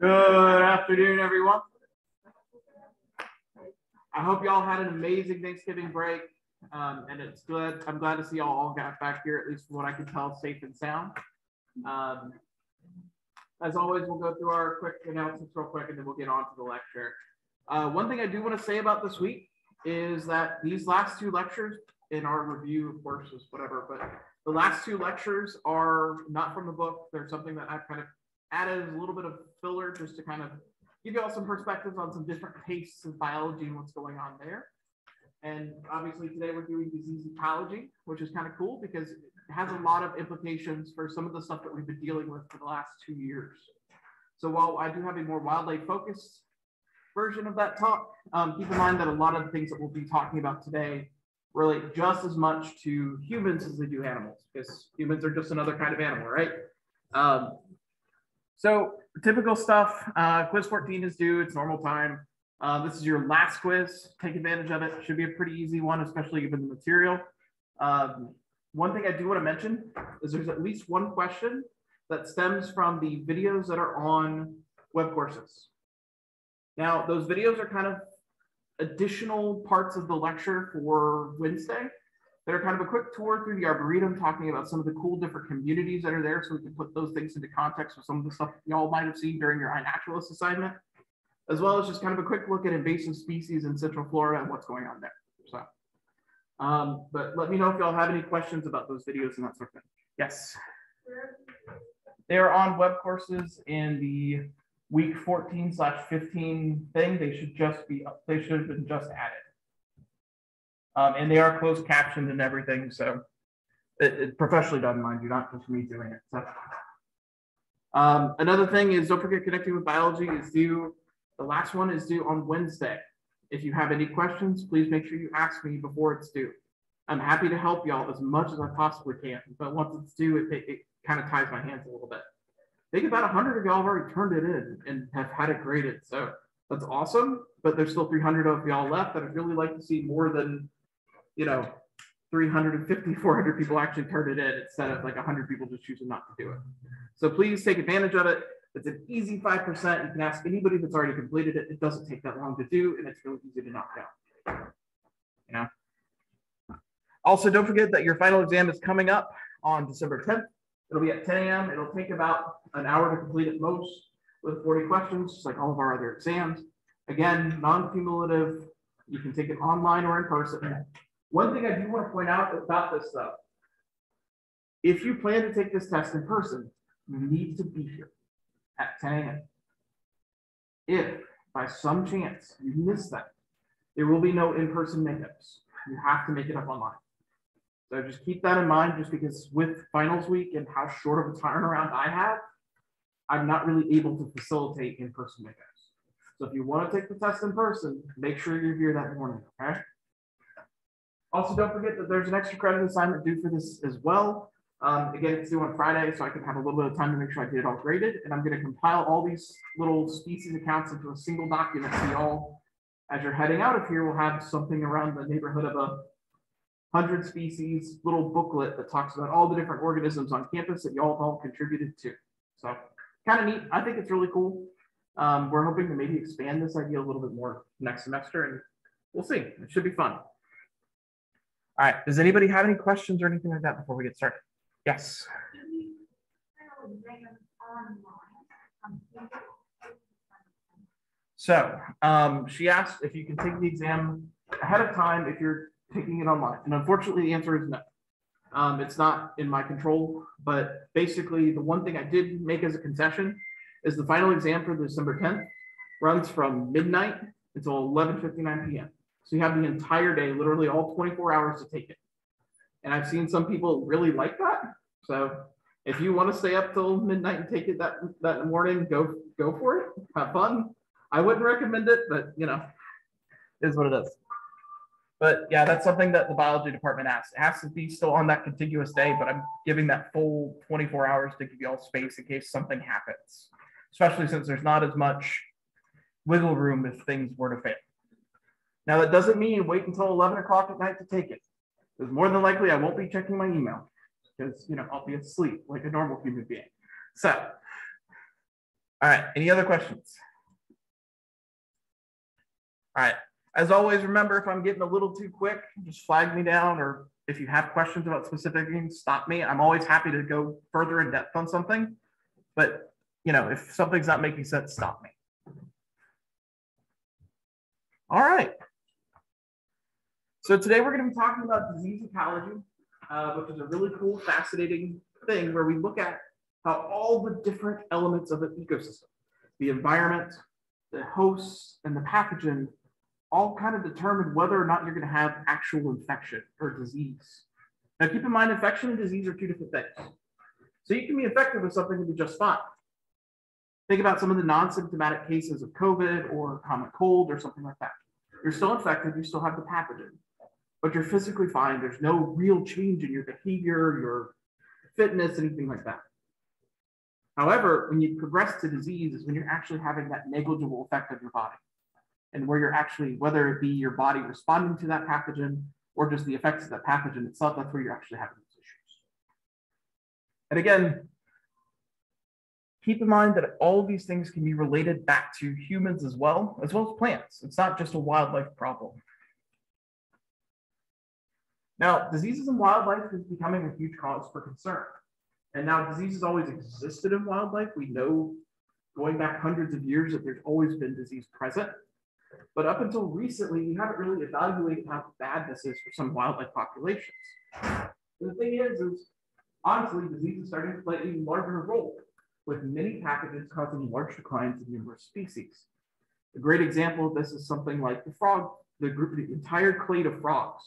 Good afternoon, everyone. I hope y'all had an amazing Thanksgiving break. Um, and it's good. I'm glad to see y'all all got back here, at least from what I can tell, safe and sound. Um, as always, we'll go through our quick announcements real quick and then we'll get on to the lecture. Uh, one thing I do want to say about this week is that these last two lectures in our review, of course, is whatever, but the last two lectures are not from the book. They're something that I've kind of added a little bit of filler just to kind of give you all some perspectives on some different tastes of biology and what's going on there. And obviously today we're doing disease ecology, which is kind of cool because it has a lot of implications for some of the stuff that we've been dealing with for the last two years. So while I do have a more wildlife focused version of that talk, um, keep in mind that a lot of the things that we'll be talking about today relate just as much to humans as they do animals, because humans are just another kind of animal, right? Um, so typical stuff, uh, quiz 14 is due, it's normal time. Uh, this is your last quiz, take advantage of it. Should be a pretty easy one, especially given the material. Um, one thing I do wanna mention is there's at least one question that stems from the videos that are on web courses. Now, those videos are kind of additional parts of the lecture for Wednesday that are kind of a quick tour through the Arboretum, talking about some of the cool different communities that are there so we can put those things into context with some of the stuff y'all might have seen during your iNaturalist assignment, as well as just kind of a quick look at invasive species in Central Florida and what's going on there. So, um, but let me know if y'all have any questions about those videos and that sort of thing. Yes. They're on web courses in the week 14 slash 15 thing. They should just be, they should have been just added. Um, and they are closed captioned and everything. So it, it professionally done, mind you, not just me doing it. So. Um, another thing is don't forget connecting with biology is due. The last one is due on Wednesday. If you have any questions, please make sure you ask me before it's due. I'm happy to help y'all as much as I possibly can, but once it's due, it, it, it kind of ties my hands a little bit. I think about 100 of y'all have already turned it in and have had it graded. So that's awesome, but there's still 300 of y'all left that I'd really like to see more than, you know, 350, 400 people actually turn it in instead of like 100 people just choosing not to do it. So please take advantage of it. It's an easy 5%. You can ask anybody that's already completed it. It doesn't take that long to do, and it's really easy to knock out. You know? Also, don't forget that your final exam is coming up on December 10th. It'll be at 10 a.m. It'll take about an hour to complete at most with 40 questions, just like all of our other exams. Again, non-cumulative. You can take it online or in person. One thing I do want to point out about this though, if you plan to take this test in person, you need to be here at 10 a.m. If by some chance you miss that, there will be no in-person makeups. You have to make it up online. So just keep that in mind, just because with finals week and how short of a turnaround I have, I'm not really able to facilitate in-person makeups. So if you want to take the test in person, make sure you're here that morning, okay? Also, don't forget that there's an extra credit assignment due for this as well. Um, again, it's due on Friday, so I can have a little bit of time to make sure I get it all graded. And I'm going to compile all these little species accounts into a single document so y'all, as you're heading out of here, we'll have something around the neighborhood of a 100 species little booklet that talks about all the different organisms on campus that y'all have all contributed to. So kind of neat. I think it's really cool. Um, we're hoping to maybe expand this idea a little bit more next semester and we'll see. It should be fun. All right. Does anybody have any questions or anything like that before we get started? Yes. So um, she asked if you can take the exam ahead of time if you're taking it online. And unfortunately, the answer is no. Um, it's not in my control, but basically the one thing I did make as a concession is the final exam for December 10th runs from midnight until 11.59 p.m. So you have the entire day, literally all 24 hours to take it. And I've seen some people really like that. So if you want to stay up till midnight and take it that, that morning, go, go for it, have fun. I wouldn't recommend it, but you know, is what it is. But yeah, that's something that the biology department asks. It has to be still on that contiguous day, but I'm giving that full 24 hours to give you all space in case something happens, especially since there's not as much wiggle room if things were to fail. Now, that doesn't mean you wait until 11 o'clock at night to take it, because more than likely I won't be checking my email because, you know, I'll be asleep like a normal human being. So All right, any other questions? All right, as always, remember if I'm getting a little too quick, just flag me down or if you have questions about specific things, stop me. I'm always happy to go further in depth on something. But you know, if something's not making sense, stop me. All right. So today we're going to be talking about disease ecology, uh, which is a really cool, fascinating thing where we look at how all the different elements of an ecosystem, the environment, the hosts, and the pathogen all kind of determine whether or not you're going to have actual infection or disease. Now, keep in mind, infection and disease are two different things. So you can be infected with something and be just fine. Think about some of the non-symptomatic cases of COVID or common cold or something like that. You're still infected, you still have the pathogen, but you're physically fine. There's no real change in your behavior, your fitness, anything like that. However, when you progress to disease is when you're actually having that negligible effect of your body and where you're actually, whether it be your body responding to that pathogen or just the effects of that pathogen itself, that's where you're actually having these issues. And again, keep in mind that all of these things can be related back to humans as well, as well as plants. It's not just a wildlife problem. Now, diseases in wildlife is becoming a huge cause for concern. And now diseases always existed in wildlife. We know going back hundreds of years that there's always been disease present. But up until recently, we haven't really evaluated how bad this is for some wildlife populations. And the thing is, is honestly, disease is starting to play a larger role, with many pathogens causing large declines in numerous species. A great example of this is something like the frog, the group, the entire clade of frogs.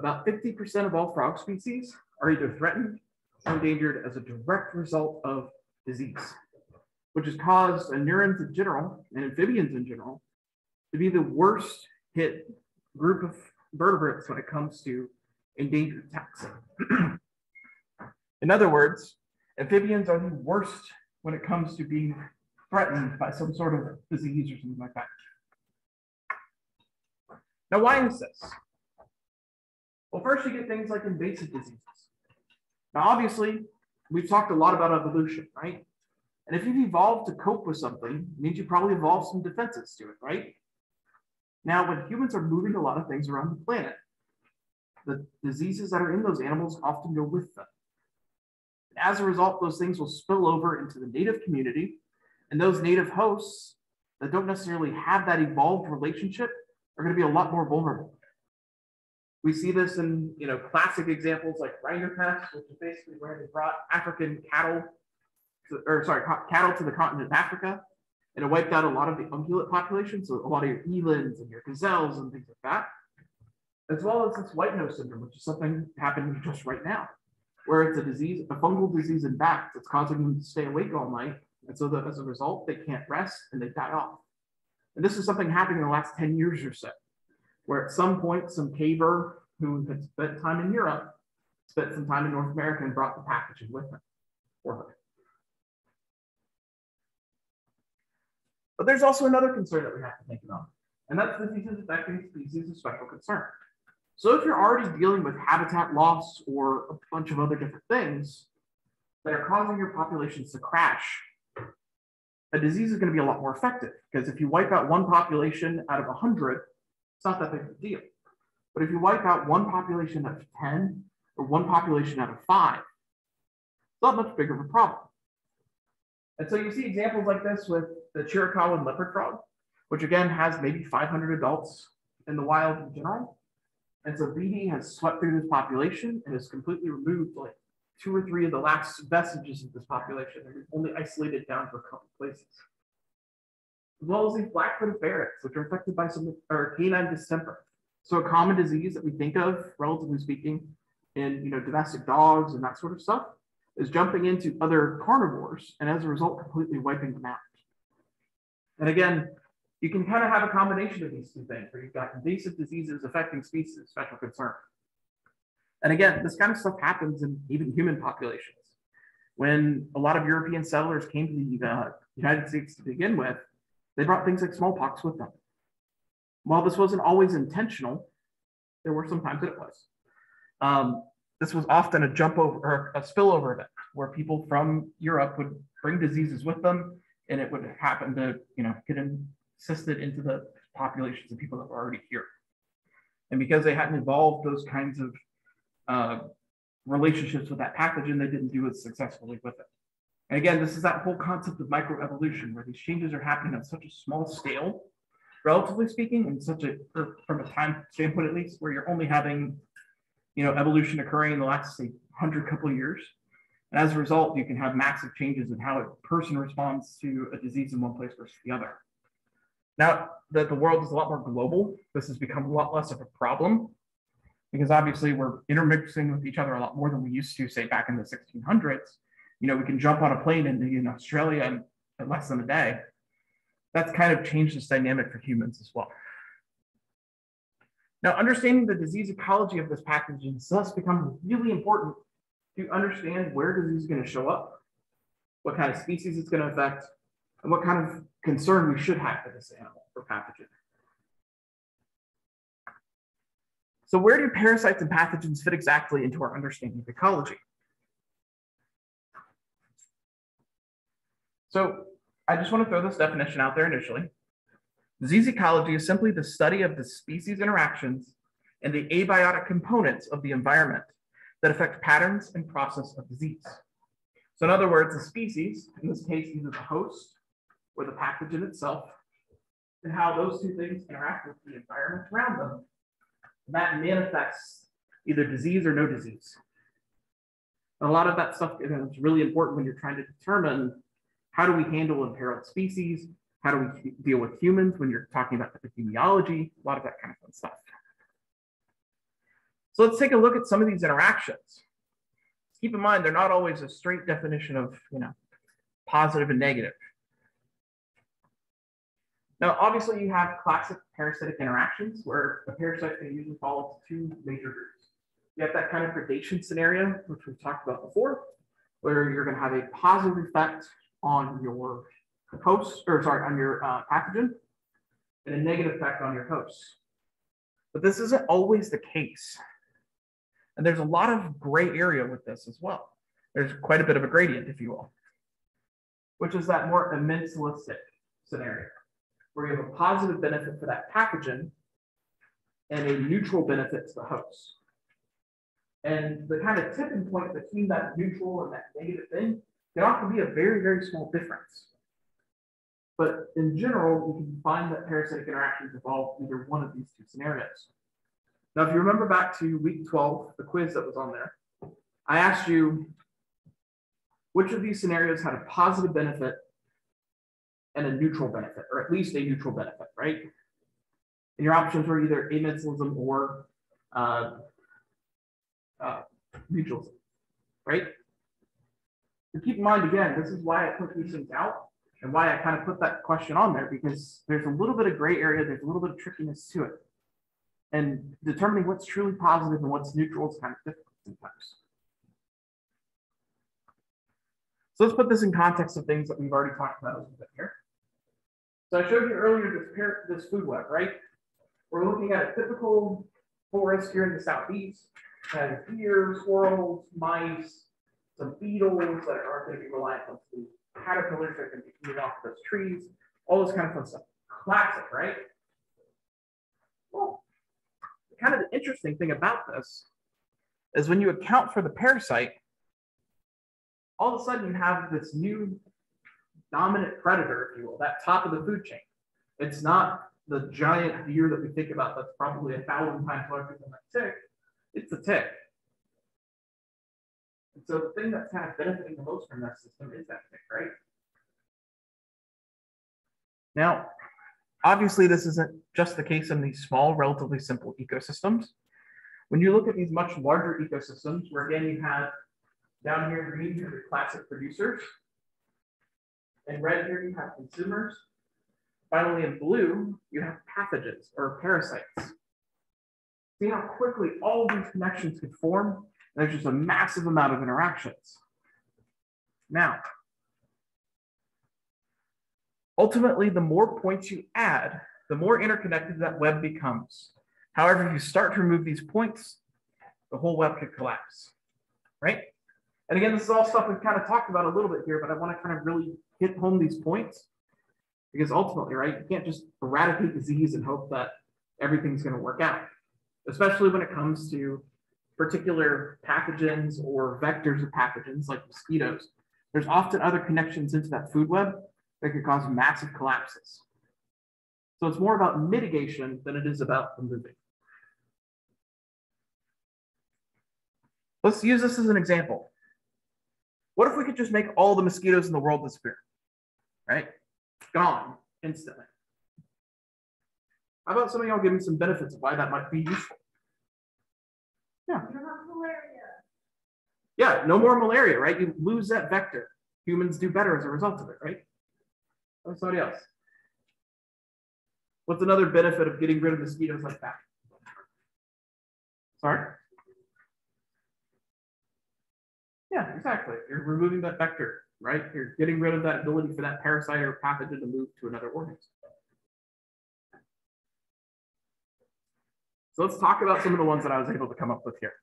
About 50% of all frog species are either threatened or endangered as a direct result of disease, which has caused anurans in general and amphibians in general to be the worst hit group of vertebrates when it comes to endangered taxa. In other words, amphibians are the worst when it comes to being threatened by some sort of disease or something like that. Now, why is this? Well, first you get things like invasive diseases. Now, obviously, we've talked a lot about evolution, right? And if you've evolved to cope with something, it means you probably evolved some defenses to it, right? Now, when humans are moving a lot of things around the planet, the diseases that are in those animals often go with them. As a result, those things will spill over into the native community, and those native hosts that don't necessarily have that evolved relationship are going to be a lot more vulnerable. We see this in you know classic examples like rinderpest, which is basically where they brought African cattle, to, or sorry, cattle to the continent of Africa and it wiped out a lot of the ungulate population, so a lot of your elands and your gazelles and things like that, as well as this white nose syndrome, which is something happening just right now, where it's a disease, a fungal disease in bats that's causing them to stay awake all night. And so as a result, they can't rest and they die off. And this is something happening in the last 10 years or so, where at some point, some caver who had spent time in Europe spent some time in North America and brought the pathogen with him or her. But there's also another concern that we have to think about, and that's diseases affecting species of special concern. So if you're already dealing with habitat loss or a bunch of other different things that are causing your populations to crash, a disease is going to be a lot more effective because if you wipe out one population out of 100, it's not that big of a deal. But if you wipe out one population out of 10 or one population out of five, it's not much bigger of a problem. And so you see examples like this with the Chiricahuan leopard frog, which again has maybe 500 adults in the wild in general. And so BD has swept through this population and has completely removed like two or three of the last vestiges of this population and only isolated down to a couple places. As well as these black-footed ferrets, which are affected by some or canine distemper. So a common disease that we think of, relatively speaking, in you know domestic dogs and that sort of stuff, is jumping into other carnivores and as a result completely wiping them out. And again, you can kind of have a combination of these two things where you've got invasive diseases affecting species of special concern. And again, this kind of stuff happens in even human populations. When a lot of European settlers came to the uh, United States to begin with, they brought things like smallpox with them. While this wasn't always intentional, there were some times that it was. Um, this was often a jump over or a spillover event where people from Europe would bring diseases with them and it would happen to, you know, get insisted into the populations of people that were already here. And because they hadn't evolved those kinds of uh, relationships with that pathogen, they didn't do as successfully with it. And again, this is that whole concept of microevolution, where these changes are happening on such a small scale, relatively speaking, and such a from a time standpoint at least, where you're only having, you know, evolution occurring in the last say hundred couple of years. And as a result, you can have massive changes in how a person responds to a disease in one place versus the other. Now that the world is a lot more global, this has become a lot less of a problem because obviously we're intermixing with each other a lot more than we used to, say, back in the 1600s you know, we can jump on a plane and in Australia in, in less than a day. That's kind of changed this dynamic for humans as well. Now, understanding the disease ecology of this pathogen thus become really important to understand where disease is going to show up, what kind of species it's going to affect, and what kind of concern we should have for this animal or pathogen. So where do parasites and pathogens fit exactly into our understanding of ecology? So I just want to throw this definition out there initially. Disease ecology is simply the study of the species interactions and the abiotic components of the environment that affect patterns and process of disease. So in other words, the species, in this case, either the host or the pathogen itself, and how those two things interact with the environment around them. And that manifests either disease or no disease. A lot of that stuff is really important when you're trying to determine how do we handle imperiled species? How do we deal with humans when you're talking about epidemiology? A lot of that kind of fun stuff. So let's take a look at some of these interactions. Keep in mind, they're not always a straight definition of, you know, positive and negative. Now, obviously, you have classic parasitic interactions where a parasite can usually fall into two major groups. You have that kind of predation scenario, which we've talked about before, where you're going to have a positive effect on your host, or sorry, on your uh, pathogen, and a negative effect on your host. But this isn't always the case. And there's a lot of gray area with this as well. There's quite a bit of a gradient, if you will, which is that more immensilistic scenario, where you have a positive benefit for that pathogen and a neutral benefit to the host. And the kind of tipping point between that neutral and that negative thing can often be a very, very small difference. But in general, we can find that parasitic interactions involve either one of these two scenarios. Now, if you remember back to week 12, the quiz that was on there, I asked you which of these scenarios had a positive benefit and a neutral benefit, or at least a neutral benefit, right? And your options were either amensalism or uh, uh, mutualism, right? And keep in mind, again, this is why I put these things out and why I kind of put that question on there because there's a little bit of gray area, there's a little bit of trickiness to it. And determining what's truly positive and what's neutral is kind of difficult sometimes. So let's put this in context of things that we've already talked about a little bit here. So I showed you earlier this, pair, this food web, right? We're looking at a typical forest here in the southeast. Has deer, squirrels, mice, some beetles that aren't going to be reliant on caterpillars that can be eating off those trees, all this kind of fun stuff. Classic, right? Well, kind of the interesting thing about this is when you account for the parasite, all of a sudden you have this new dominant predator, if you will, that top of the food chain. It's not the giant deer that we think about that's probably a thousand times larger than that tick. It's the tick. And so the thing that's kind of benefiting the most from that system is that tick, right? Now, obviously, this isn't just the case in these small, relatively simple ecosystems. When you look at these much larger ecosystems, where again you have down here green, you your classic producers, and red here you have consumers. Finally, in blue, you have pathogens or parasites. See how quickly all these connections could form there's just a massive amount of interactions. Now, ultimately, the more points you add, the more interconnected that web becomes. However, if you start to remove these points, the whole web could collapse, right? And again, this is all stuff we've kind of talked about a little bit here, but I want to kind of really hit home these points because ultimately, right, you can't just eradicate disease and hope that everything's going to work out, especially when it comes to particular pathogens or vectors of pathogens like mosquitoes. There's often other connections into that food web that could cause massive collapses. So it's more about mitigation than it is about removing. Let's use this as an example. What if we could just make all the mosquitoes in the world disappear? Right? Gone instantly. How about some of y'all give me some benefits of why that might be useful? Yeah. Malaria. Yeah, no more malaria, right? You lose that vector. Humans do better as a result of it, right? Or somebody else. What's another benefit of getting rid of mosquitoes like that? Sorry? Yeah, exactly. You're removing that vector, right? You're getting rid of that ability for that parasite or pathogen to move to another organism. So let's talk about some of the ones that I was able to come up with here.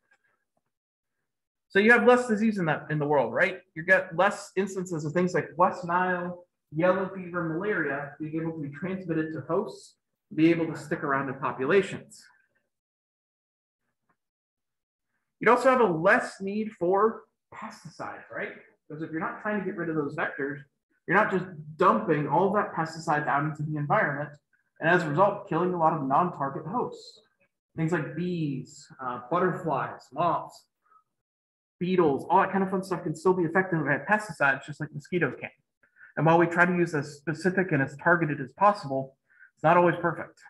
So you have less disease in that in the world, right? You get less instances of things like West Nile, yellow fever, malaria being able to be transmitted to hosts, be able to stick around in populations. You'd also have a less need for pesticides, right? Because if you're not trying to get rid of those vectors, you're not just dumping all that pesticides out into the environment, and as a result, killing a lot of non-target hosts. Things like bees, uh, butterflies, moths, beetles, all that kind of fun stuff can still be effective at pesticides, just like mosquitoes can. And while we try to use as specific and as targeted as possible, it's not always perfect.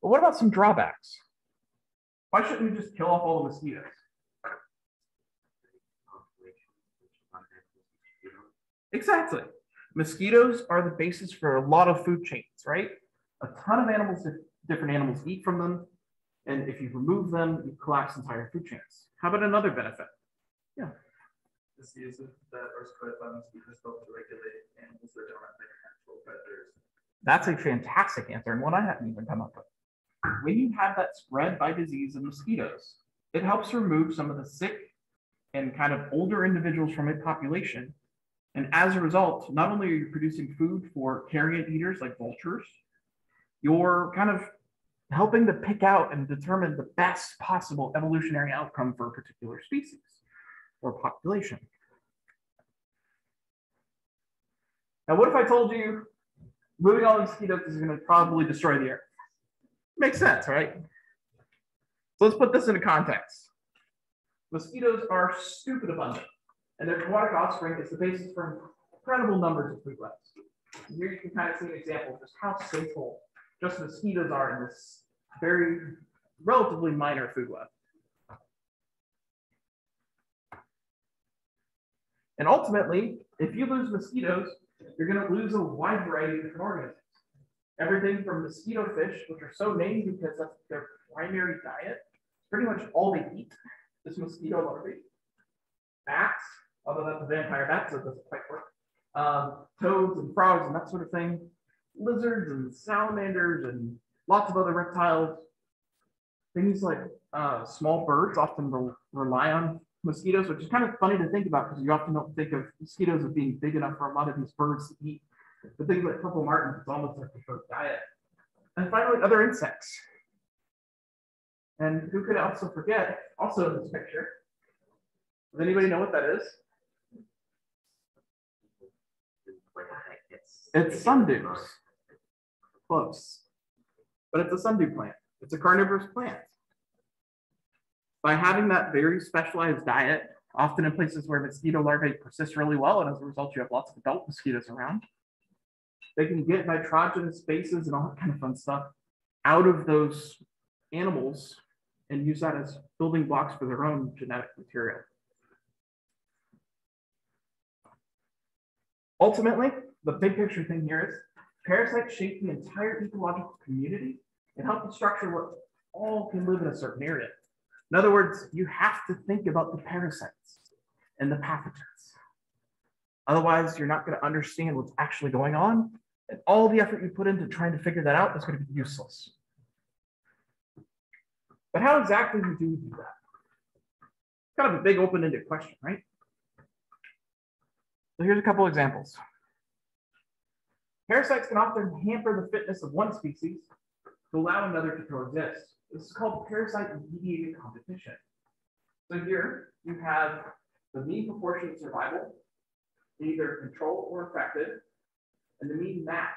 But what about some drawbacks? Why shouldn't we just kill off all the mosquitoes? Exactly. Mosquitoes are the basis for a lot of food chains, right? A ton of animals, different animals eat from them. And if you remove them, you collapse entire food chains. How about another benefit? Yeah. Diseases that are spread by mosquitoes help to regulate animals that don't have natural predators. That's a fantastic answer, and one I hadn't even come up with. When you have that spread by disease of mosquitoes, it helps remove some of the sick and kind of older individuals from a population. And as a result, not only are you producing food for carrion eaters like vultures, you're kind of helping to pick out and determine the best possible evolutionary outcome for a particular species or population. Now, what if I told you moving all the mosquitoes is going to probably destroy the earth? Makes sense, right? So let's put this into context. Mosquitoes are stupid abundant, and their aquatic offspring is the basis for incredible numbers of food webs. Here you can kind of see an example of just how simple just mosquitoes are in this very relatively minor food web. And ultimately, if you lose mosquitoes, you're going to lose a wide variety of different organisms. Everything from mosquito fish, which are so named because that's their primary diet, pretty much all they eat is mosquito larvae. Bats, although that's a vampire bat, so it doesn't quite work. Um, toads and frogs and that sort of thing lizards and salamanders and lots of other reptiles. Things like uh, small birds often re rely on mosquitoes, which is kind of funny to think about because you often don't think of mosquitoes as being big enough for a lot of these birds to eat. But things like purple martins, it's almost like a bird diet. And finally, other insects. And who could also forget, also in this picture, does anybody know what that is? It's sundews. Close. But it's a sundew plant. It's a carnivorous plant. By having that very specialized diet, often in places where mosquito larvae persist really well, and as a result, you have lots of adult mosquitoes around, they can get nitrogenous bases and all that kind of fun stuff out of those animals and use that as building blocks for their own genetic material. Ultimately, the big picture thing here is Parasites shape the entire ecological community and help to structure what all can live in a certain area. In other words, you have to think about the parasites and the pathogens. Otherwise, you're not going to understand what's actually going on, and all the effort you put into trying to figure that out is going to be useless. But how exactly do we do that? Kind of a big open-ended question, right? So here's a couple examples. Parasites can often hamper the fitness of one species to allow another to coexist. This is called parasite-mediated competition. So here you have the mean proportion of survival, either control or affected, and the mean mass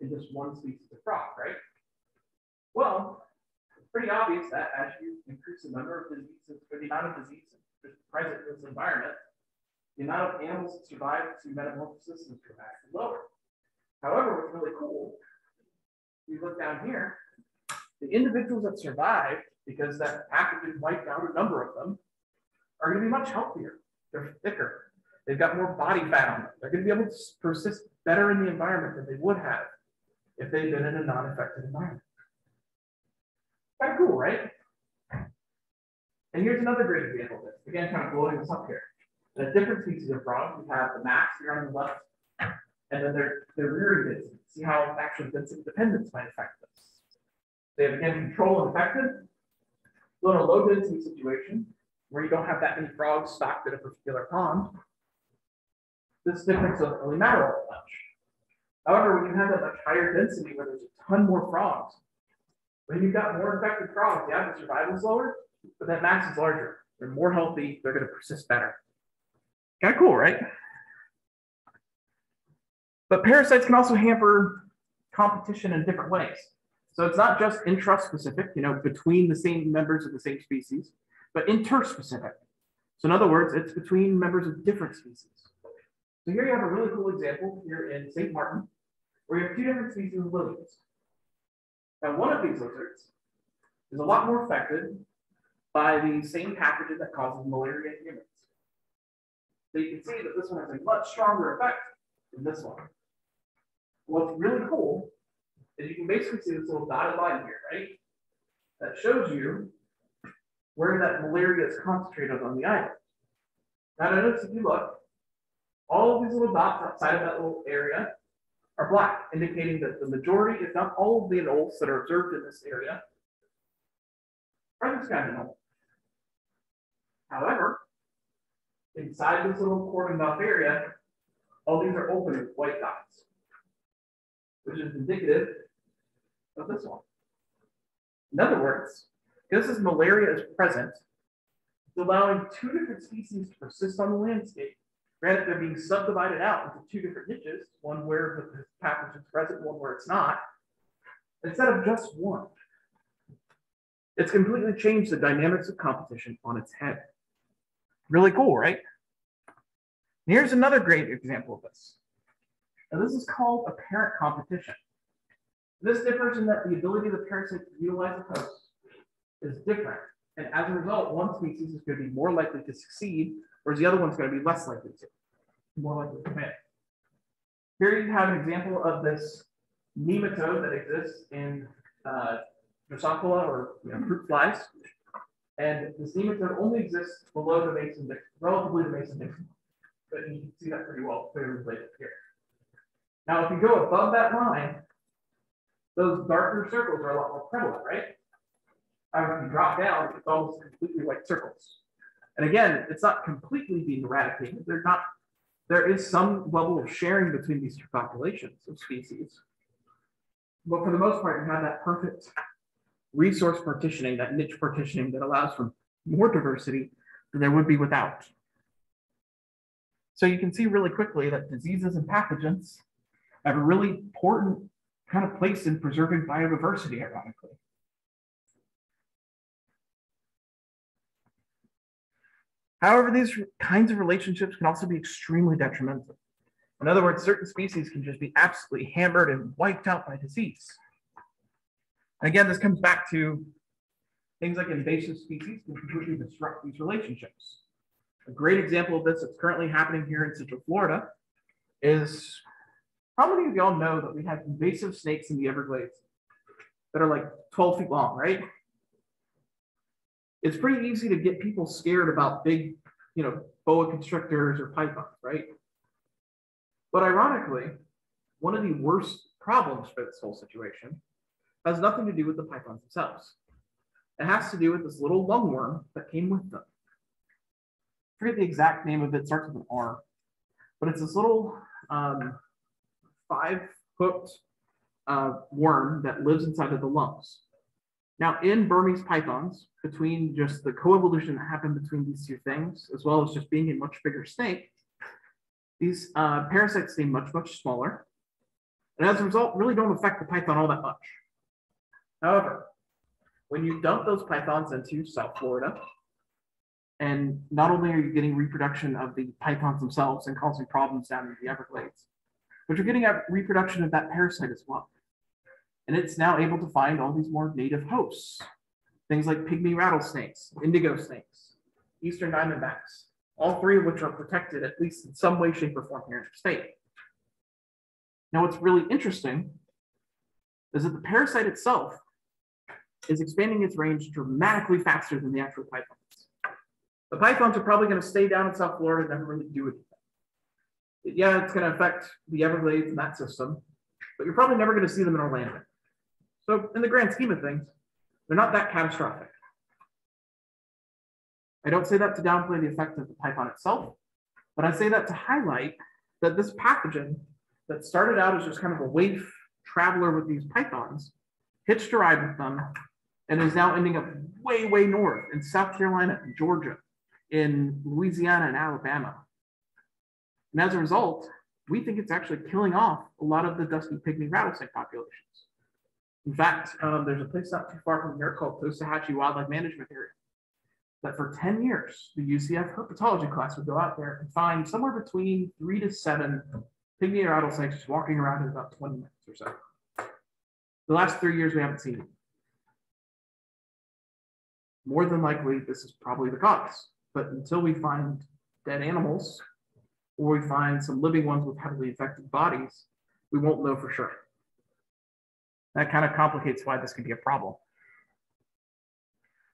in just one species of frog, right? Well, it's pretty obvious that as you increase the number of diseases or the amount of disease present in this environment, the amount of animals that survive to metamorphosis is dramatically lower. However, what's really cool, you look down here, the individuals that survived, because that pathogen wiped out a number of them, are going to be much healthier. They're thicker. They've got more body fat on them. They're going to be able to persist better in the environment than they would have if they'd been in a non-affected environment. Kind of cool, right? And here's another great example of this. Again, kind of blowing this up here. A different species of frog, we have the max here on the left, and then their, their rearing density. See how actually density dependence might affect this. They have again control and affected. So in a low density situation, where you don't have that many frogs stocked in a particular pond, this difference doesn't really matter all much. However, when you have that much higher density where there's a ton more frogs, when you've got more infected frogs, yeah, the survival is lower, but that max is larger. They're more healthy, they're going to persist better. Kind of cool, right? But parasites can also hamper competition in different ways. So it's not just intraspecific, you know, between the same members of the same species, but interspecific. So in other words, it's between members of different species. So here you have a really cool example here in St. Martin, where you have two different species of lizards. Now, one of these lizards is a lot more affected by the same pathogen that causes malaria in humans. So you can see that this one has a much stronger effect than this one. What's really cool is you can basically see this little dotted line here, right? That shows you where that malaria is concentrated on the island. Now notice if you look, all of these little dots outside of that little area are black, indicating that the majority, if not all of the anoles that are observed in this area, are this kind of anole. However, inside this little cordoned off area, all these are open with white dots, which is indicative of this one. In other words, because this malaria is present, it's allowing two different species to persist on the landscape Granted, they're being subdivided out into two different niches, one where the pathogen is present, one where it's not, instead of just one. It's completely changed the dynamics of competition on its head. Really cool, right? Here's another great example of this. Now, this is called apparent competition. This differs in that the ability of the parasite to utilize the host is different. And as a result, one species is going to be more likely to succeed whereas the other one's going to be less likely to, more likely to fail. Here you have an example of this nematode that exists in uh, Drosophila or you know, fruit flies. And this nematode only exists below the mason, relatively the Mason Dixon. But you can see that pretty well clearly labeled here. Now, if you go above that line, those darker circles are a lot more prevalent, right? However, if you drop down, it's almost completely white circles. And again, it's not completely being eradicated. There's not, there is some level of sharing between these two populations of species. But for the most part, you have that perfect resource partitioning, that niche partitioning that allows for more diversity than there would be without. So you can see really quickly that diseases and pathogens have a really important kind of place in preserving biodiversity, ironically. However, these kinds of relationships can also be extremely detrimental. In other words, certain species can just be absolutely hammered and wiped out by disease. And again, this comes back to things like invasive species can completely disrupt these relationships. A great example of this that's currently happening here in Central Florida is how many of y'all know that we have invasive snakes in the Everglades that are like 12 feet long, right? it's pretty easy to get people scared about big, you know, boa constrictors or pythons, right? But ironically, one of the worst problems for this whole situation has nothing to do with the pythons themselves. It has to do with this little lungworm that came with them. I forget the exact name of it, starts with an R, but it's this little um, five hooked uh, worm that lives inside of the lungs. Now, in Burmese pythons, between just the coevolution that happened between these two things, as well as just being a much bigger snake, these uh, parasites seem much, much smaller. And as a result, really don't affect the python all that much. However, when you dump those pythons into South Florida, and not only are you getting reproduction of the pythons themselves and causing problems down in the Everglades, but you're getting a reproduction of that parasite as well. And it's now able to find all these more native hosts, things like pygmy rattlesnakes, indigo snakes, eastern diamondbacks, all three of which are protected at least in some way, shape, or form here in the state. Now, what's really interesting is that the parasite itself is expanding its range dramatically faster than the actual pythons. The pythons are probably going to stay down in South Florida and never really do anything. Yeah, it's going to affect the Everglades and that system, but you're probably never going to see them in Orlando. So, in the grand scheme of things, they're not that catastrophic. I don't say that to downplay the effect of the python itself, but I say that to highlight that this pathogen that started out as just kind of a waif traveler with these pythons hitched a ride with them and is now ending up way, way north in South Carolina Georgia, in Louisiana and Alabama. And as a result, we think it's actually killing off a lot of the dusky pygmy rattlesnake populations. In fact, um, there's a place not too far from here called Tosohatchee Wildlife Management Area that for 10 years, the UCF herpetology class would go out there and find somewhere between three to seven pygmy rattlesnakes just walking around in about 20 minutes or so. The last three years, we haven't seen it. More than likely, this is probably the cause. But until we find dead animals or we find some living ones with heavily infected bodies, we won't know for sure. That kind of complicates why this could be a problem.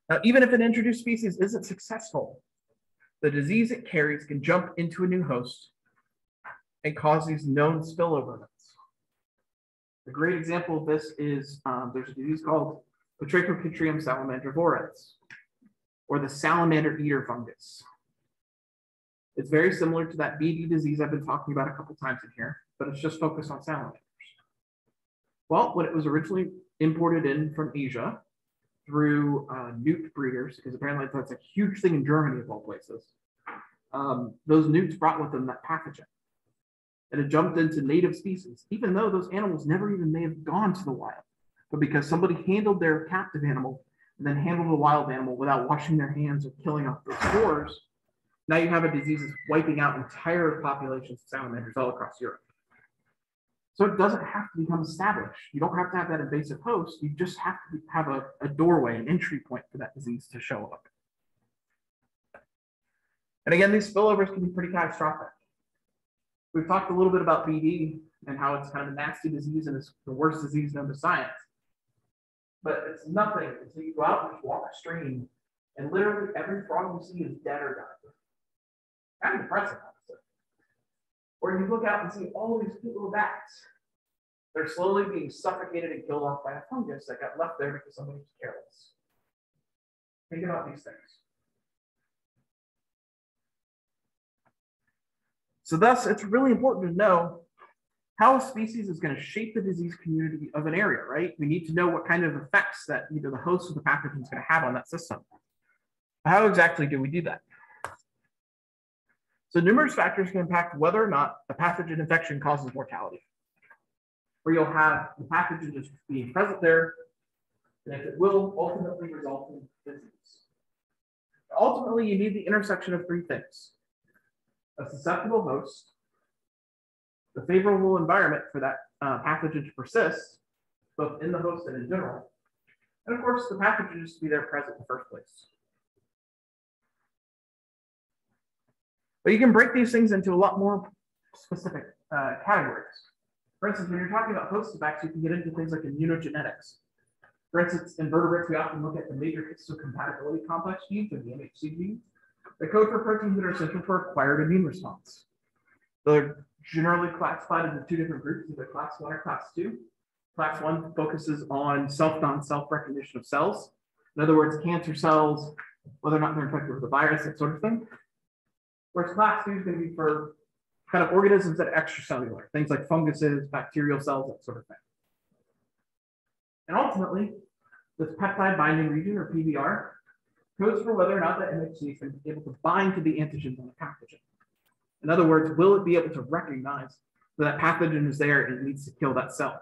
Now, even if an introduced species isn't successful, the disease it carries can jump into a new host and cause these known spillover events. A great example of this is um, there's a disease called Batrachochytrium salamandrivorans, or the salamander eater fungus. It's very similar to that BD disease I've been talking about a couple times in here, but it's just focused on salamanders. Well, when it was originally imported in from Asia, through uh, newt breeders, because apparently that's a huge thing in Germany of all places. Um, those newts brought with them that pathogen. And it jumped into native species, even though those animals never even may have gone to the wild. But because somebody handled their captive animal and then handle the wild animal without washing their hands or killing off the spores, now you have a disease that's wiping out entire populations of salamanders all across Europe. So it doesn't have to become established. You don't have to have that invasive host. You just have to have a, a doorway, an entry point for that disease to show up. And again, these spillovers can be pretty catastrophic. We've talked a little bit about BD and how it's kind of a nasty disease and it's the worst disease known to science. But it's nothing until you go out and just walk a stream and literally every frog you see is dead or dying. Kind of depressing. Or you look out and see all these cute little bats. They're slowly being suffocated and killed off by a fungus that got left there because somebody was careless. Think about these things. So thus, it's really important to know how a species is going to shape the disease community of an area, right? We need to know what kind of effects that either the host or the pathogen is going to have on that system. How exactly do we do that? So numerous factors can impact whether or not a pathogen infection causes mortality. Where you'll have the pathogen just being present there, and if it will ultimately result in disease. Ultimately, you need the intersection of three things. A susceptible host, the favorable environment for that uh, pathogen to persist, both in the host and in general, and of course, the pathogen just to be there present in the first place. But you can break these things into a lot more specific uh, categories. For instance, when you're talking about host effects, you can get into things like immunogenetics. For instance, in vertebrates, we often look at the major histocompatibility complex genes, or the MHC genes, that code for proteins that are essential for acquired immune response. They're generally classified into two different groups, either class one or class two. Class one focuses on self non-self recognition of cells, In other words, cancer cells, whether or not they're infected with a virus, that sort of thing. Whereas class two is going to be for kind of organisms that are extracellular, things like funguses, bacterial cells, that sort of thing. And ultimately, this peptide binding region, or PBR, codes for whether or not the MHC is going to be able to bind to the antigens on the pathogen. In other words, will it be able to recognize that, pathogen is there and it needs to kill that cell?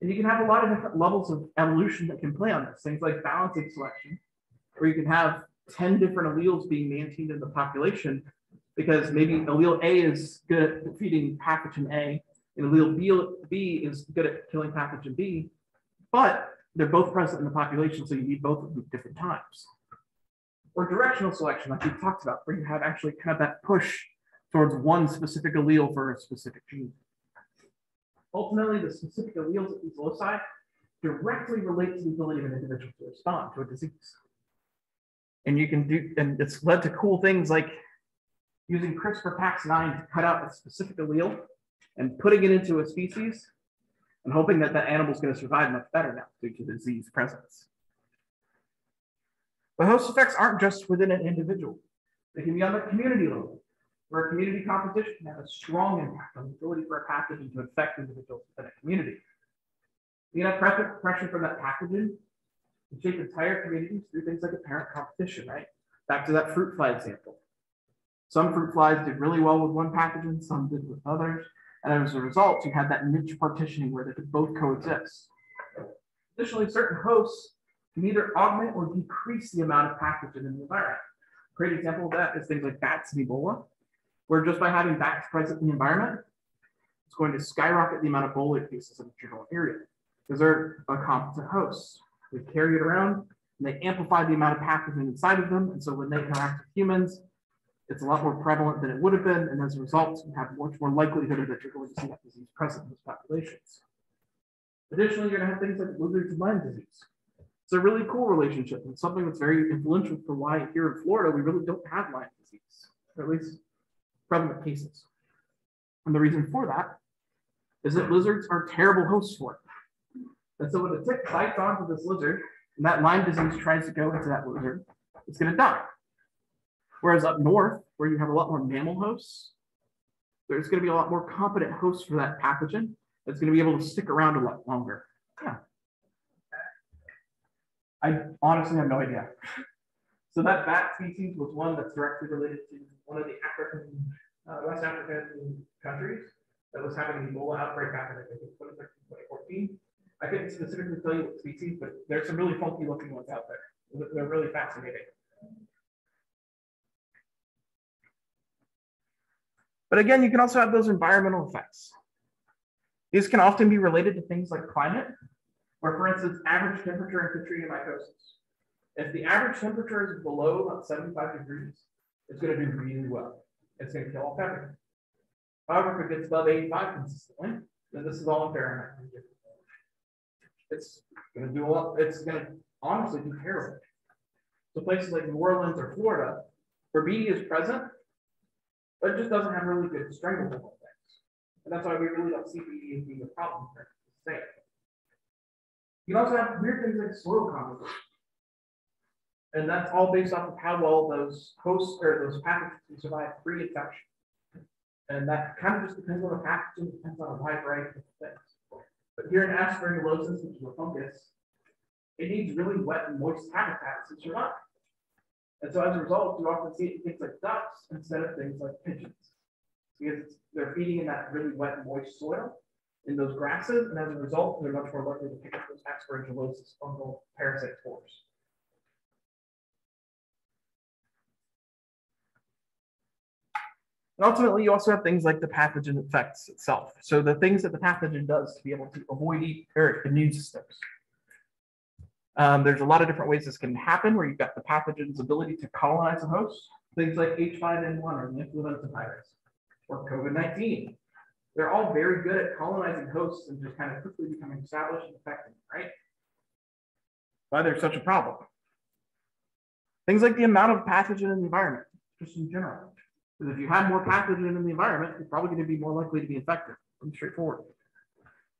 And you can have a lot of different levels of evolution that can play on this, things like balancing selection, where you can have 10 different alleles being maintained in the population because maybe allele A is good at defeating pathogen A and allele B, B is good at killing pathogen B, but they're both present in the population, so you need both of them at different times. Or directional selection, like we talked about, where you have actually kind of that push towards one specific allele for a specific gene. Ultimately, the specific alleles at these loci directly relate to the ability of an individual to respond to a disease. And you can do, and it's led to cool things like using CRISPR-Cas9 to cut out a specific allele and putting it into a species and hoping that that animal is going to survive much better now due to the disease presence. But host effects aren't just within an individual. They can be on the community level, where community composition can have a strong impact on the ability for a pathogen to affect individuals within a community. You can have pressure, pressure from that pathogen to shape entire communities through things like apparent competition, right? Back to that fruit fly example. Some fruit flies did really well with one pathogen, some did with others. And as a result, you had that niche partitioning where they could both coexist. Additionally, certain hosts can either augment or decrease the amount of pathogen in the environment. A great example of that is things like bats and Ebola, where just by having bats present in the environment, it's going to skyrocket the amount of Ebola cases in a general area because they're a competent host. They carry it around and they amplify the amount of pathogen inside of them. And so when they interact with humans, it's a lot more prevalent than it would have been. And as a result, you have much more likelihood that you're going to see that disease present in those populations. Additionally, you're going to have things like and Lyme disease. It's a really cool relationship and something that's very influential for why here in Florida, we really don't have Lyme disease, or at least prevalent cases. And the reason for that is that lizards are terrible hosts for it. And so when the tick bites onto this lizard and that Lyme disease tries to go into that lizard, it's going to die. Whereas up north, where you have a lot more mammal hosts, there's going to be a lot more competent hosts for that pathogen that's going to be able to stick around a lot longer. Yeah. I honestly have no idea. So that bat species was one that's directly related to one of the African, uh, West African countries that was having an Ebola outbreak back in I think 2013, 2014. I couldn't specifically tell you what species, but there's some really funky looking ones out there. They're really fascinating. But again, you can also have those environmental effects. These can often be related to things like climate, or for instance, average temperature and chytridiomycosis. If the average temperature is below about 75 degrees, it's going to do really well. It's going to kill off everything. However, if it gets above 85 consistently, then this is all in Fahrenheit. It's going to do lot. It's going to honestly do terrible. So places like New Orleans or Florida, where BD is present, but it just doesn't have really good stranglehold things. And that's why we really don't see BD as being a problem here. You can also have weird things like soil composition. And that's all based off of how well those hosts or those pathogens can survive pre-infection. And that kind of just depends on the pathogen, depends on a wide variety of things. But here in aspergillosis, which is a fungus, it needs really wet and moist habitats to survive. And so as a result, you often see things like ducks instead of things like pigeons. Because they're feeding in that really wet, moist soil in those grasses, and as a result, they're much more likely to pick up those aspergillosis fungal parasite spores. And ultimately, you also have things like the pathogen effects itself. So the things that the pathogen does to be able to avoid or immune systems. Um, there's a lot of different ways this can happen where you've got the pathogen's ability to colonize a host, things like H5N1 or the influenza virus or COVID-19. They're all very good at colonizing hosts and just kind of quickly becoming established and infecting, right? Why there's such a problem. Things like the amount of pathogen in the environment, just in general. Because if you have more pathogen in the environment, you're probably going to be more likely to be infected. Pretty straightforward.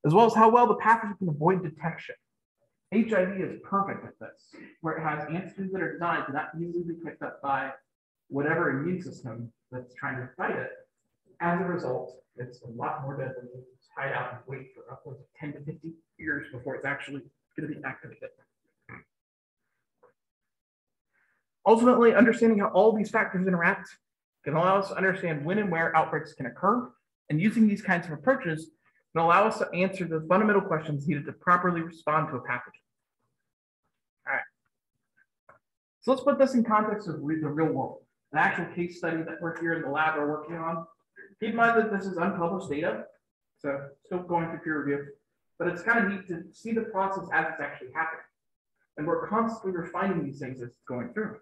As well as how well the pathogen can avoid detection. HIV is perfect at this, where it has antigens that are designed to not easily be picked up by whatever immune system that's trying to fight it. As a result, it's a lot more deadly. It's hide out and wait for upwards of 10 to 50 years before it's actually going to be activated. Ultimately, understanding how all these factors interact can allow us to understand when and where outbreaks can occur. And using these kinds of approaches can allow us to answer the fundamental questions needed to properly respond to a pathogen. All right. So let's put this in context of the real world, an actual case study that we're here in the lab are working on. Keep in mind that this is unpublished data, so still going through peer review, but it's kind of neat to see the process as it's actually happening. And we're constantly refining these things as it's going through.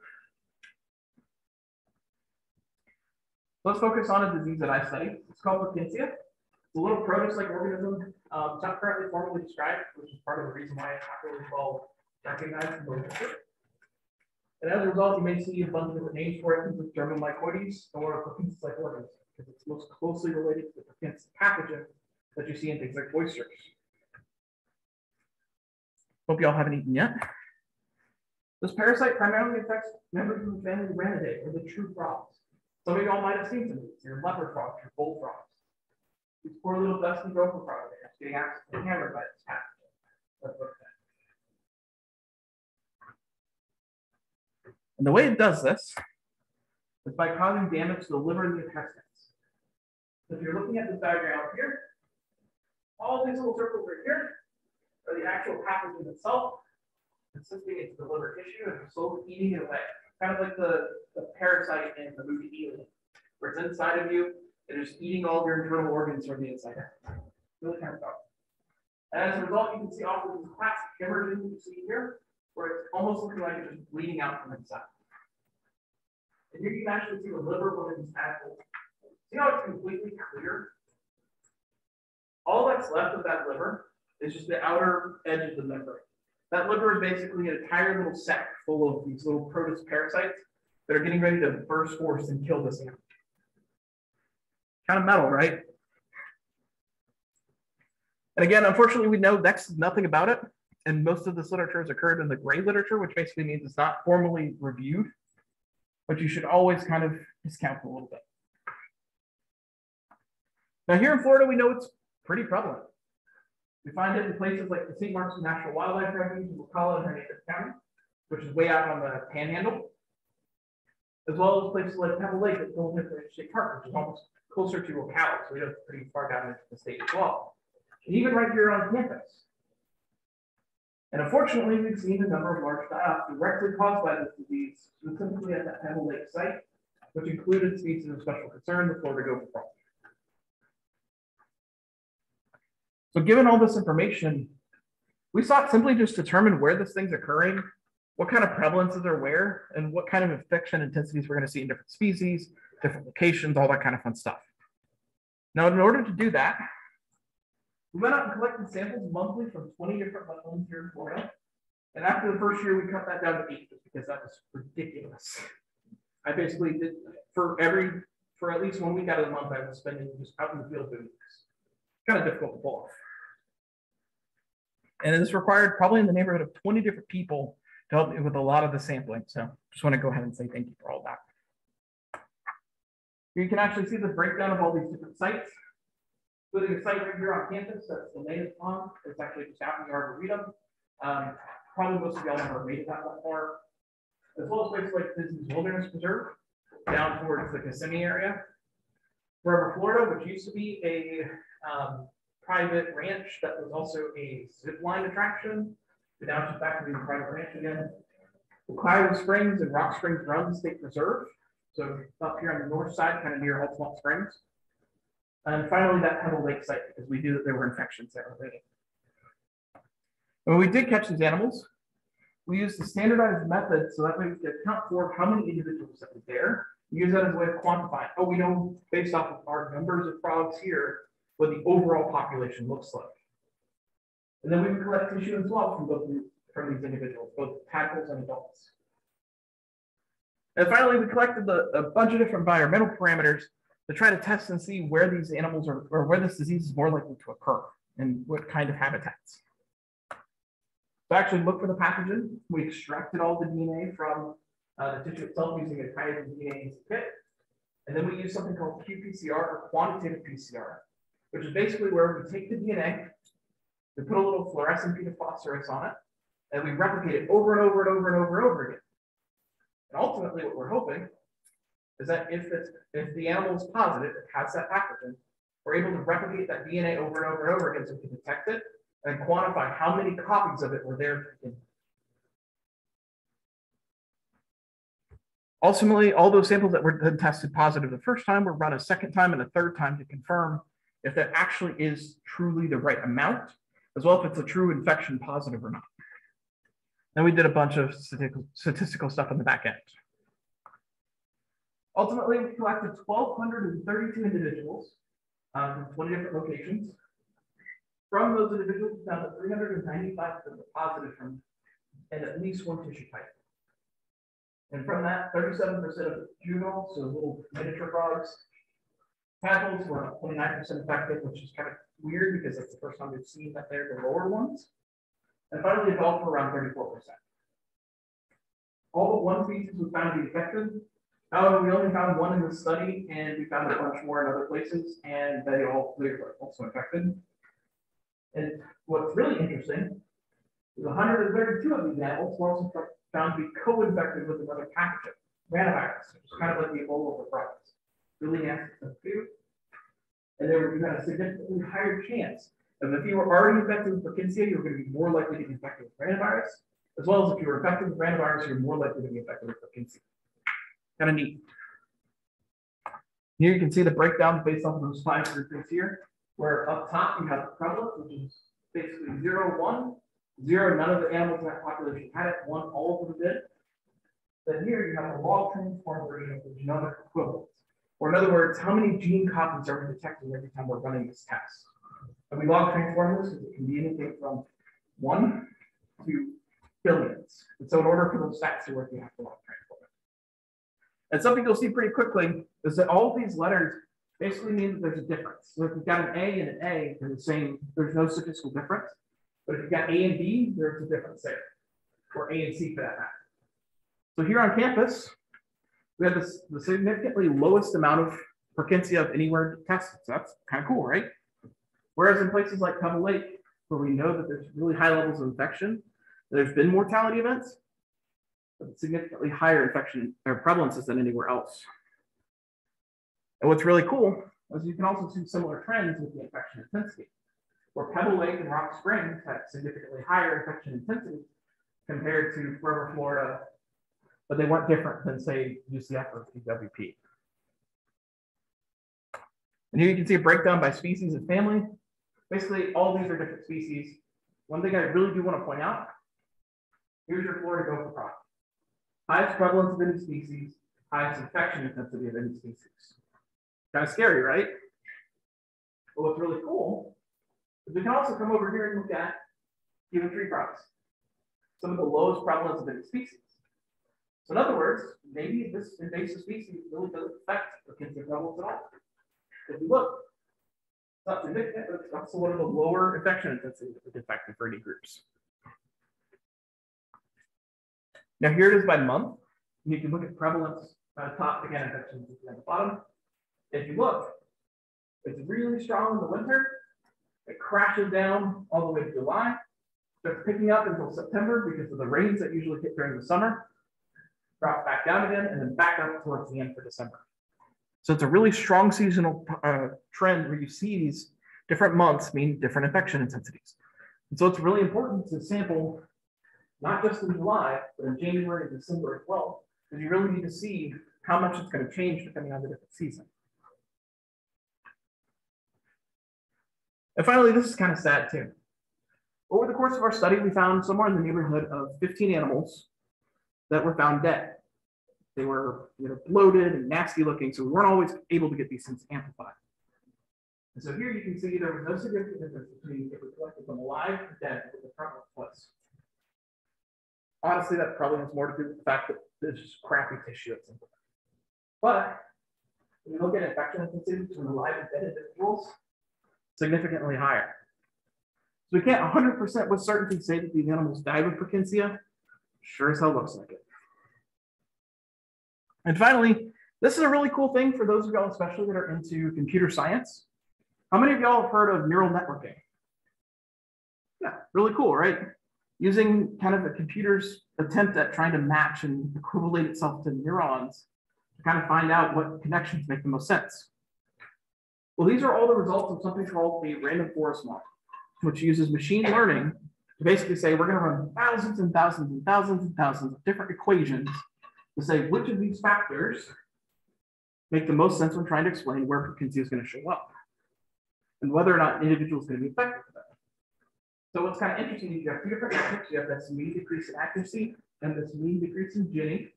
Let's focus on a disease that I study. It's called Perkinsea. It's a little protozoa-like organism. Um, it's not currently formally described, which is part of the reason why it's not really well recognized in the literature. And as a result, you may see a bunch of different names for it, like Dermomycoides or Perkinsea-like organism, because it's most closely related to the Banksia pathogen that you see in things like oysters. Hope y'all haven't eaten yet. This parasite primarily affects members of the family Ranidae, or the true frogs. Some of y'all might have seen some of these, your leopard frogs, your bullfrogs. These poor little dusty broken frogs getting absolutely hammered by this pathogen. And the way it does this is by causing damage to the liver and the intestines. So if you're looking at this diagram up here, all these little circles right here are the actual pathogen itself, consisting into the liver tissue and slowly eating it away kind of like the, the parasite in the movie Alien, where it's inside of you and it's eating all of your internal organs from the inside out. Really kind of. And as a result, you can see all of these classic hemorrhaging you see here, where it's almost looking like it's just bleeding out from inside. And here you can actually see the liver when it's tadpoles. See how it's completely clear? All that's left of that liver is just the outer edge of the membrane. That liver is basically an entire little sac full of these little protist parasites that are getting ready to burst forth and kill this animal. Kind of metal, right? And again, unfortunately, we know next nothing about it. And most of this literature has occurred in the gray literature, which basically means it's not formally reviewed, but you should always kind of discount a little bit. Now here in Florida, we know it's pretty prevalent. We find it in places like the St. Marks National Wildlife Refuge in Wakulla and Hernandez County, which is way out on the panhandle, as well as places like Pebble Lake at Golden State Park, which is almost closer to Ocala, so we know it's pretty far down into the state as well. And even right here on campus. And unfortunately, we've seen a number of large die-offs directly caused by this disease, specifically at the Pebble Lake site, which included species of special concern, the Florida gopher frog. So given all this information, we sought simply just determine where this thing's occurring, what kind of prevalences are where, and what kind of infection intensities we're going to see in different species, different locations, all that kind of fun stuff. Now, in order to do that, we went out and collected samples monthly from 20 different wetlands here in Florida. And after the first year, we cut that down to eight just because that was ridiculous. I basically did for every, for at least one week out of the month, I was spending just out in the field doing this. Kind of difficult to pull off. And this required probably in the neighborhood of 20 different people to help me with a lot of the sampling. So just want to go ahead and say thank you for all that. You can actually see the breakdown of all these different sites. Including a site right here on campus, that's the latest pond. It's actually just out in the Arboretum. Um, probably most of y'all made it that far. As well as places like Disney's Wilderness Preserve, down towards the Kissimmee area. Forever Florida, which used to be a um, private ranch that was also a zip line attraction. But now it's back to being a private ranch again. The Clyde Springs and Rock Springs Run State Preserve. So up here on the north side, kind of near Altamonte Springs. And finally, that Pebble Lake site, because we knew that there were infections there already. when we did catch these animals, we used the standardized method so that way we could account for how many individuals that were there. We use that as a way of quantifying. Oh, we know based off of our numbers of frogs here, what the overall population looks like. And then we can collect tissue as well from both from these individuals, both tadpoles and adults. And finally, we collected the, a bunch of different environmental parameters to try to test and see where these animals are, or where this disease is more likely to occur and what kind of habitats. To actually look for the pathogen, we extracted all the DNA from uh, the tissue itself using a Qiagen DNA kit. And then we use something called qPCR or quantitative PCR, which is basically where we take the DNA, we put a little fluorescent of phosphorus on it, and we replicate it over and over and over and over and over again. And ultimately, what we're hoping is that if it's, if the animal is positive, it has that pathogen, we're able to replicate that DNA over and over and over again so we can detect it and quantify how many copies of it were there. Ultimately, all those samples that were tested positive the first time were run a second time and a third time to confirm if that actually is truly the right amount, as well if it's a true infection positive or not. Then we did a bunch of statistical stuff on the back end. Ultimately, we collected 1,232 individuals um, from 20 different locations. From those individuals, we found that 395 were positive from and at least one tissue type. And from that, 37% of juveniles, so little miniature frogs, tadpoles were 29% effective, which is kind of weird because that's the first time we've seen that they're the lower ones. And finally, adults were around 34%. All but one species was found to be effective. However, we only found one in the study, and we found a bunch more in other places, and they all they were also infected. And what's really interesting is 132 of these animals were also found to be co-infected with another pathogen, ranavirus, which is kind of like the Ebola of the. Really nasty food. And there you had a significantly higher chance of if you were already infected with Perkinsea, you were going to be more likely to be infected with ranavirus, as well as if you were infected with ranavirus, you're more likely to be infected with Perkinsea. Kind of neat. Here you can see the breakdown based off of those five groupings here, where up top you have the prevalence, which is basically zero, one, zero, none of the animals in that population had it, one, all of them did. Then here you have the log transform version of the genomic equivalent. Or in other words, how many gene copies are we detecting every time we're running this test? And we log transform this because it can be anything from one to billions. And so in order for those stats to work, you have to log transform. And something you'll see pretty quickly is that all these letters basically mean that there's a difference. So if you've got an A and an A, they're the same, there's no statistical difference. But if you've got A and B, there's a difference there, or A and C for that matter. So here on campus, we have this, the significantly lowest amount of Perkinsea of anywhere tested. So that's kind of cool, right? Whereas in places like Pebble Lake, where we know that there's really high levels of infection, there's been mortality events, significantly higher infection or prevalences than anywhere else. And what's really cool is you can also see similar trends with the infection intensity, where Pebble Lake and Rock Springs had significantly higher infection intensity compared to Forever Florida, but they weren't different than say UCF or PWP. And here you can see a breakdown by species and family. Basically, all these are different species. One thing I really do want to point out, here's your Florida gopher. Highest prevalence of any species, highest infection intensity of any species. Kind of scary, right? But what's really cool is we can also come over here and look at Cuban tree frogs. Some of the lowest prevalence of any species. So in other words, maybe this invasive species really doesn't affect the Perkinsea levels at all. If you look, it's not significant, but it's also one of the lower infection intensity would affect for any groups. Now here it is by month. You can look at prevalence at the top, again, infection at the bottom. If you look, it's really strong in the winter. It crashes down all the way to July. Starts picking up until September because of the rains that usually hit during the summer. Drops back down again and then back up towards the end for December. So it's a really strong seasonal uh, trend where you see these different months mean different infection intensities. And so it's really important to sample not just in July, but in January and December as well, because you really need to see how much it's going to change depending on the different season. And finally, this is kind of sad too. Over the course of our study, we found somewhere in the neighborhood of 15 animals that were found dead. They were you know, bloated and nasty looking, so we weren't always able to get these things amplified. And so here you can see there was no significant difference between if we collected them alive or dead with the prevalence was. Honestly, that probably has more to do with the fact that there's just crappy tissue at some point. But when you look at infection intensity between alive and dead individuals, significantly higher. So we can't 100% with certainty say that these animals died with Perkinsea. Sure as hell looks like it. And finally, this is a really cool thing for those of y'all, especially that are into computer science. How many of y'all have heard of neural networking? Yeah, really cool, right? Using kind of a computer's attempt at trying to match and equivalent itself to neurons to kind of find out what connections make the most sense. Well, these are all the results of something called the random forest model, which uses machine learning to basically say we're going to run thousands and thousands and thousands and thousands of different equations to say which of these factors make the most sense when trying to explain where Perkinsea is going to show up and whether or not an individual is going to be affected by that. So what's kind of interesting is you have two different metrics. You have this mean decrease in accuracy and this mean decrease in Gini.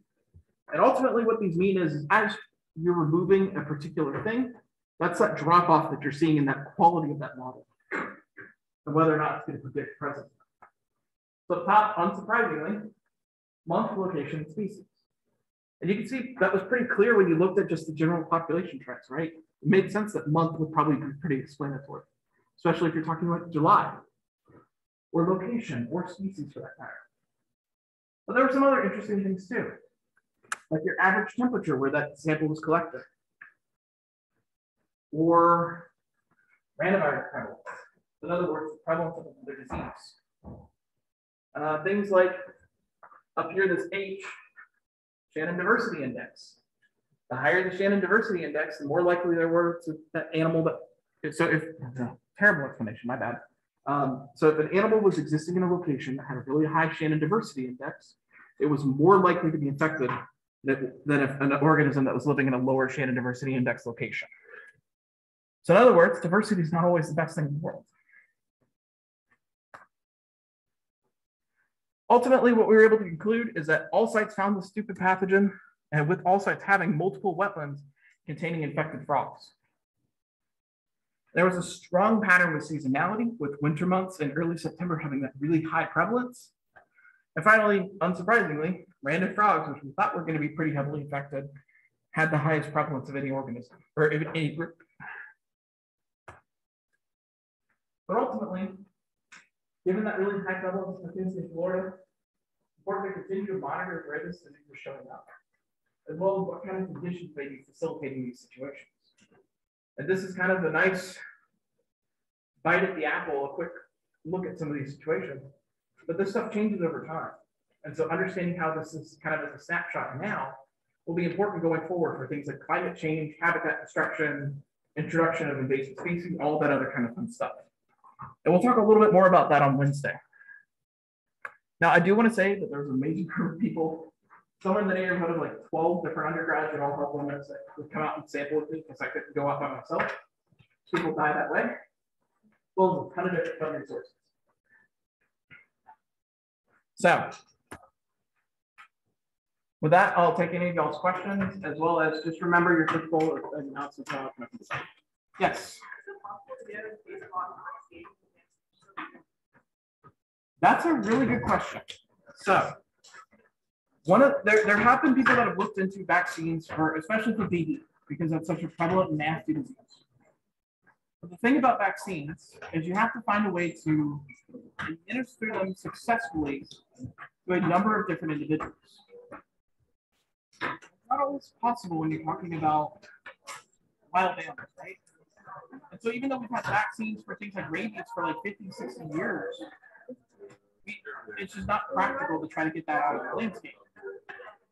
And ultimately what these mean is, is as you're removing a particular thing, that's that drop off that you're seeing in that quality of that model and whether or not it's going to predict presence. So top, unsurprisingly, month, location, species. And you can see that was pretty clear when you looked at just the general population trends, right? It made sense that month would probably be pretty explanatory, especially if you're talking about July or location or species for that matter. But there were some other interesting things too, like your average temperature where that sample was collected or ranavirus prevalence. In other words, the prevalence of another disease. Uh, things like up here, this H, Shannon Diversity Index. The higher the Shannon Diversity Index, the more likely there were to that animal that, so if, terrible explanation, my bad. Um, so if an animal was existing in a location that had a really high Shannon Diversity Index, it was more likely to be infected than, than if an organism that was living in a lower Shannon Diversity Index location. So in other words, diversity is not always the best thing in the world. Ultimately, what we were able to conclude is that all sites found the stupid pathogen, and with all sites having multiple wetlands containing infected frogs. There was a strong pattern with seasonality, with winter months and early September having that really high prevalence. And finally, unsurprisingly, ranid frogs, which we thought were going to be pretty heavily infected, had the highest prevalence of any organism or any group. But ultimately, given that really high prevalence of things in Florida, it's important to continue to monitor where this disease is showing up, as well as what kind of conditions may be facilitating these situations. And this is kind of the nice bite at the apple, a quick look at some of these situations. But this stuff changes over time. And so understanding how this is kind of as a snapshot now will be important going forward for things like climate change, habitat destruction, introduction of invasive species, all that other kind of fun stuff. And we'll talk a little bit more about that on Wednesday. Now, I do want to say that there's an amazing group of people, somewhere in the neighborhood of like 12 different undergrads undergraduate all health limits that would come out and sample with me because I couldn't go out by myself. People die that way. Well, a ton of different funding sources. So, with that, I'll take any of y'all's questions as well as just remember your typical announcements. Yes. That's a really good question. So, one of there, there have been people that have looked into vaccines for, especially for BD, because that's such a prevalent nasty disease. But the thing about vaccines is you have to find a way to administer them successfully to a number of different individuals. It's not always possible when you're talking about wild animals, right? And so even though we've had vaccines for things like rabies for like 50, 60 years, it's just not practical to try to get that out of the landscape.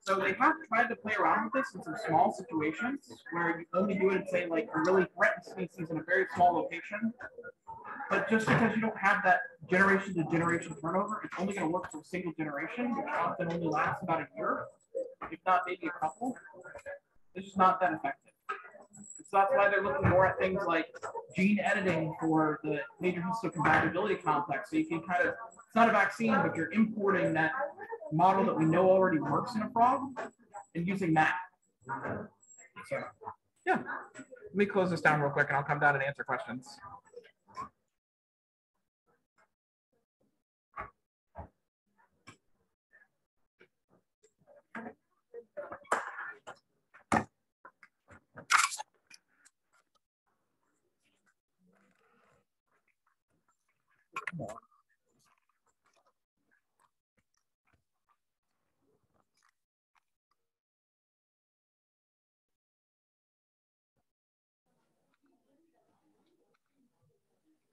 So they have tried to play around with this in some small situations where you only do it say like a really threatened species in a very small location. But just because you don't have that generation to generation turnover, it's only going to work for a single generation, which often only lasts about a year, if not maybe a couple. It's just not that effective. So that's why they're looking more at things like gene editing for the major histocompatibility complex. So you can kind of, not a vaccine, but you're importing that model that we know already works in a frog and using that. So, yeah. Let me close this down real quick and I'll come down and answer questions.